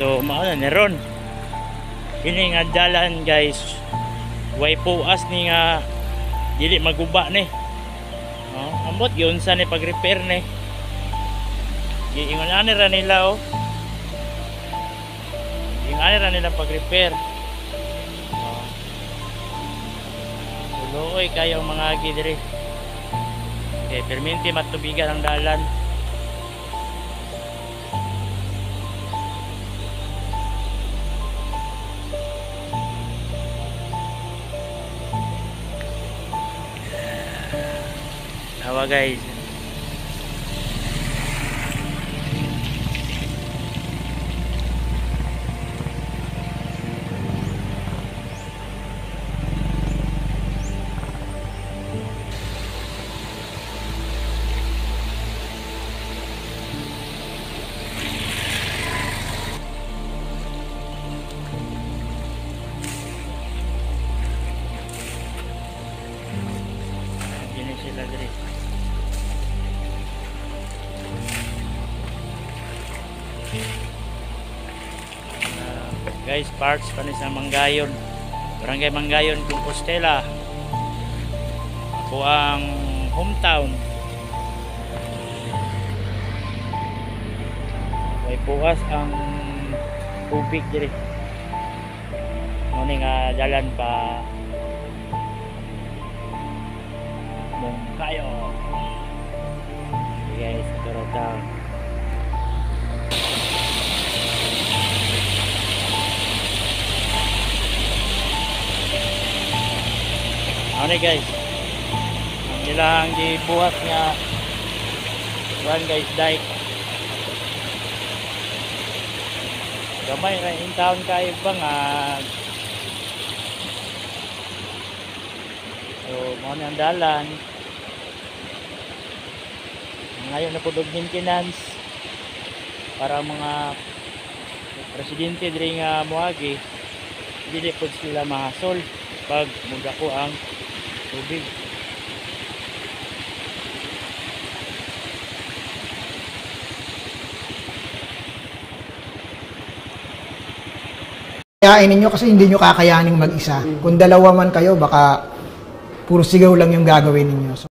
So mao na ni ron. Kini nga dalan guys. Way puas ni nga dili maguba ni. Oh, ambot gyud sa ni pag-repair ni. Giingon ani ra nila oh. Giingon ani ra nila pag-repair. Oh. Tuloy kayo mga diri. Eh, perminti matubigan ang dalan. Hawa guys. Sila diri. Ah, guys, parts pa ni sa Manggayon. Barangay Manggayon, Compostela. Ako ang hometown. May puwas ang tubig diri. Ano nga dalan pa mong kayo. Guys, pero down. Ano guys? Ang ilang gibuhat nga One guys, dike. Gamay na in town kayo ba nga So, mo ang dalan. Ngayon na po dog maintenance para mga presidente diri nga moagi dili po sila mahasol pag mudako ang tubig. Kayain ninyo kasi hindi nyo kakayaning mag-isa. Kung dalawa man kayo, baka puro sigaw lang yung gagawin ninyo. So,